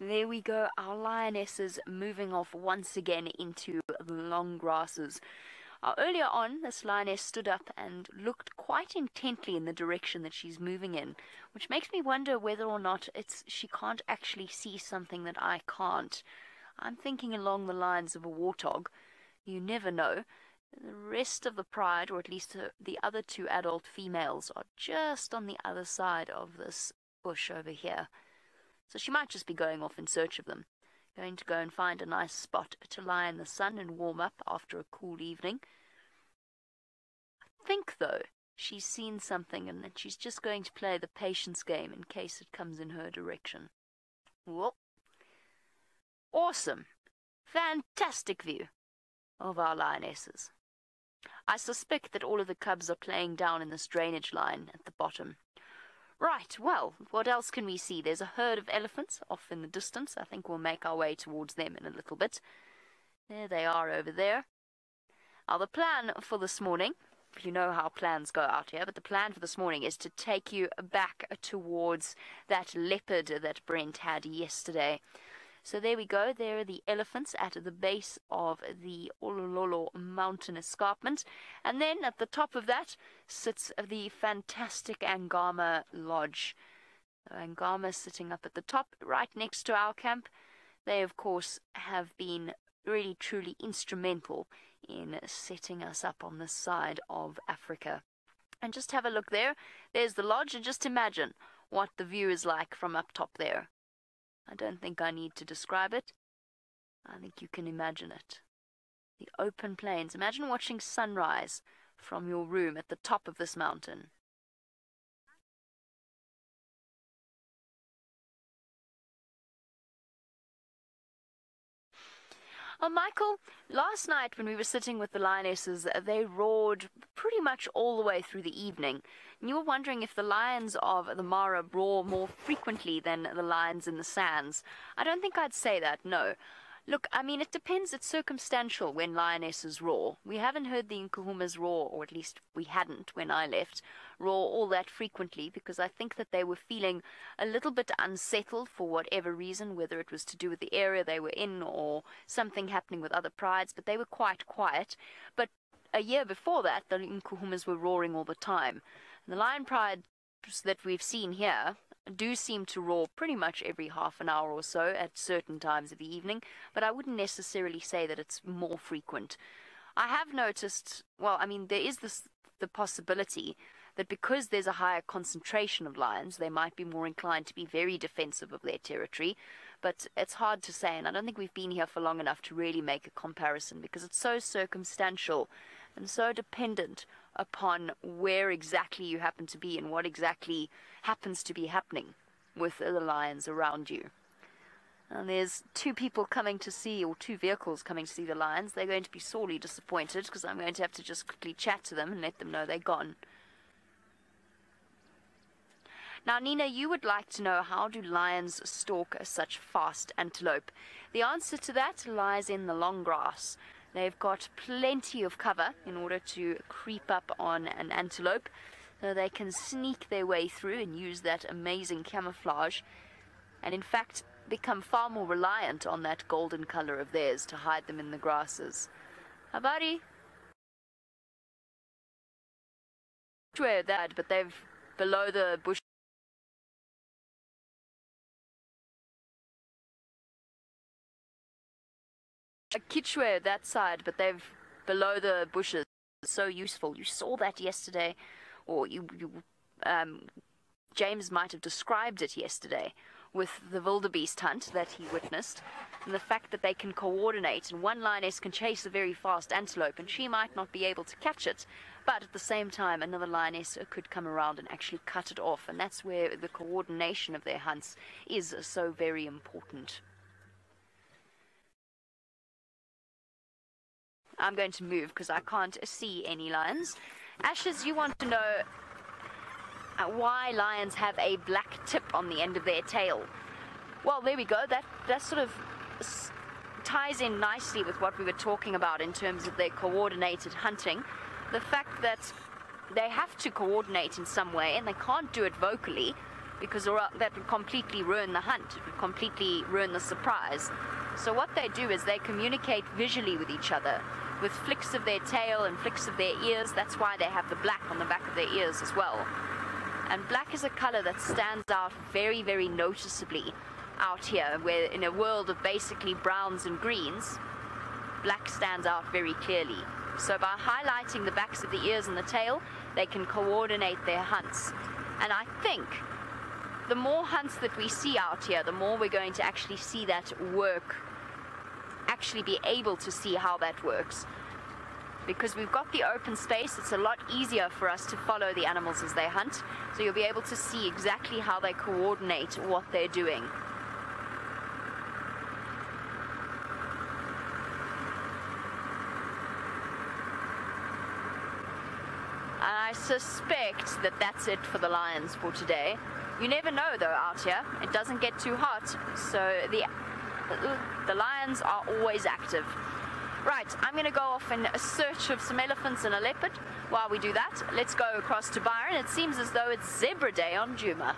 There we go, our lionesses moving off once again into the long grasses. Uh, earlier on, this lioness stood up and looked quite intently in the direction that she's moving in, which makes me wonder whether or not it's she can't actually see something that I can't. I'm thinking along the lines of a warthog. You never know. The rest of the pride, or at least the, the other two adult females, are just on the other side of this bush over here so she might just be going off in search of them, going to go and find a nice spot to lie in the sun and warm up after a cool evening. I think, though, she's seen something and that she's just going to play the patience game in case it comes in her direction. Well, awesome, fantastic view of our lionesses. I suspect that all of the cubs are playing down in this drainage line at the bottom. Right, well, what else can we see? There's a herd of elephants off in the distance. I think we'll make our way towards them in a little bit. There they are over there. Now, the plan for this morning, you know how plans go out here, but the plan for this morning is to take you back towards that leopard that Brent had yesterday. So there we go. There are the elephants at the base of the Oloololo mountain escarpment. And then at the top of that sits the fantastic Angama Lodge. Angama is sitting up at the top, right next to our camp. They, of course, have been really truly instrumental in setting us up on this side of Africa. And just have a look there. There's the lodge, and just imagine what the view is like from up top there. I don't think I need to describe it. I think you can imagine it. The open plains. Imagine watching sunrise from your room at the top of this mountain. Oh, Michael, last night when we were sitting with the lionesses, they roared pretty much all the way through the evening. And you were wondering if the lions of the Mara roar more frequently than the lions in the sands. I don't think I'd say that, no. Look, I mean, it depends. It's circumstantial when lionesses roar. We haven't heard the Nkuhumas roar, or at least we hadn't when I left, roar all that frequently because I think that they were feeling a little bit unsettled for whatever reason, whether it was to do with the area they were in or something happening with other prides, but they were quite quiet. But a year before that, the Nkuhumas were roaring all the time. And the lion prides that we've seen here do seem to roar pretty much every half an hour or so at certain times of the evening, but I wouldn't necessarily say that it's more frequent. I have noticed, well, I mean, there is this the possibility that because there's a higher concentration of lions, they might be more inclined to be very defensive of their territory. But it's hard to say, and I don't think we've been here for long enough to really make a comparison because it's so circumstantial and so dependent upon where exactly you happen to be and what exactly happens to be happening with the lions around you. And there's two people coming to see, or two vehicles coming to see the lions. They're going to be sorely disappointed because I'm going to have to just quickly chat to them and let them know they're gone. Now, Nina, you would like to know how do lions stalk such fast antelope? The answer to that lies in the long grass. They've got plenty of cover in order to creep up on an antelope, so they can sneak their way through and use that amazing camouflage, and in fact become far more reliant on that golden color of theirs to hide them in the grasses. Habari? Swear that, but they've below the bush. A Kichwe that side, but they've below the bushes. So useful. You saw that yesterday, or you, you um, James might have described it yesterday with the wildebeest hunt that he witnessed, and the fact that they can coordinate, and one lioness can chase a very fast antelope, and she might not be able to catch it, but at the same time, another lioness could come around and actually cut it off, and that's where the coordination of their hunts is so very important. I'm going to move because I can't see any lions. Ashes, you want to know uh, why lions have a black tip on the end of their tail? Well, there we go. That that sort of ties in nicely with what we were talking about in terms of their coordinated hunting. The fact that they have to coordinate in some way and they can't do it vocally because that would completely ruin the hunt. It would completely ruin the surprise. So what they do is they communicate visually with each other with flicks of their tail and flicks of their ears. That's why they have the black on the back of their ears as well. And black is a color that stands out very, very noticeably out here, where in a world of basically browns and greens, black stands out very clearly. So by highlighting the backs of the ears and the tail, they can coordinate their hunts. And I think the more hunts that we see out here, the more we're going to actually see that work, actually be able to see how that works. Because we've got the open space, it's a lot easier for us to follow the animals as they hunt. So you'll be able to see exactly how they coordinate what they're doing. And I suspect that that's it for the lions for today. You never know though out here. It doesn't get too hot, so the the lions are always active. Right, I'm going to go off in a search of some elephants and a leopard. While we do that, let's go across to Byron. It seems as though it's zebra day on Djuma.